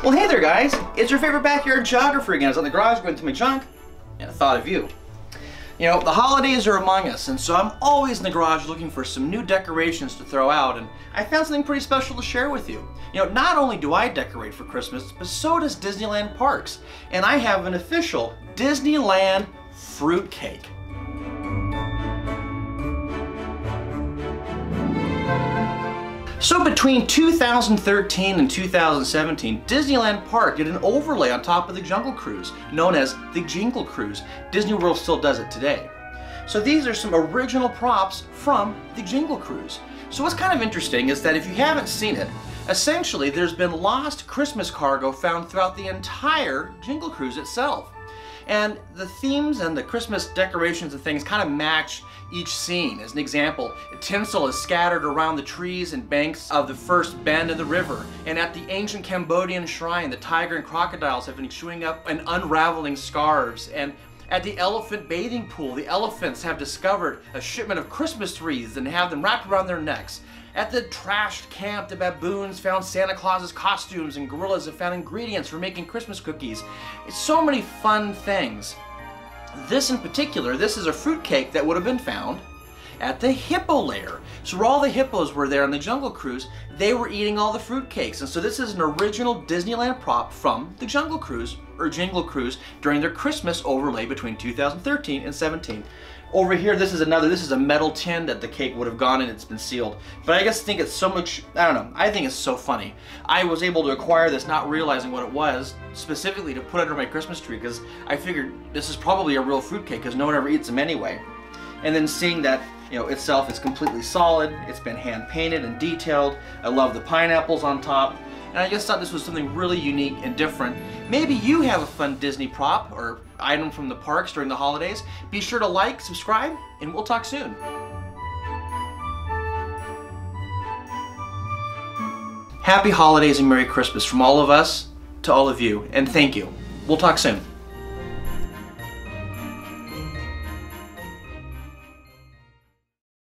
Well, hey there, guys. It's your favorite backyard geographer again. I was in the garage going through my junk, and I thought of you. You know, the holidays are among us, and so I'm always in the garage looking for some new decorations to throw out, and I found something pretty special to share with you. You know, not only do I decorate for Christmas, but so does Disneyland Parks, and I have an official Disneyland fruitcake. So between 2013 and 2017, Disneyland Park did an overlay on top of the Jungle Cruise, known as the Jingle Cruise. Disney World still does it today. So these are some original props from the Jingle Cruise. So what's kind of interesting is that if you haven't seen it, essentially there's been lost Christmas cargo found throughout the entire Jingle Cruise itself. And the themes and the Christmas decorations and things kind of match each scene. As an example, tinsel is scattered around the trees and banks of the first bend of the river. And at the ancient Cambodian shrine, the tiger and crocodiles have been chewing up and unraveling scarves. And at the elephant bathing pool, the elephants have discovered a shipment of Christmas wreaths and have them wrapped around their necks. At the trashed camp, the baboons found Santa Claus's costumes and gorillas have found ingredients for making Christmas cookies. It's so many fun things. This in particular, this is a fruitcake that would have been found at the hippo lair. So all the hippos were there on the Jungle Cruise, they were eating all the fruitcakes. And so this is an original Disneyland prop from the Jungle Cruise, or Jingle Cruise, during their Christmas overlay between 2013 and 17. Over here, this is another, this is a metal tin that the cake would have gone in, it's been sealed. But I just think it's so much, I don't know, I think it's so funny. I was able to acquire this not realizing what it was, specifically to put under my Christmas tree, because I figured this is probably a real fruitcake, because no one ever eats them anyway. And then seeing that, you know, itself is completely solid, it's been hand painted and detailed, I love the pineapples on top, and I just thought this was something really unique and different. Maybe you have a fun Disney prop or item from the parks during the holidays. Be sure to like, subscribe, and we'll talk soon. Happy holidays and Merry Christmas from all of us to all of you, and thank you. We'll talk soon.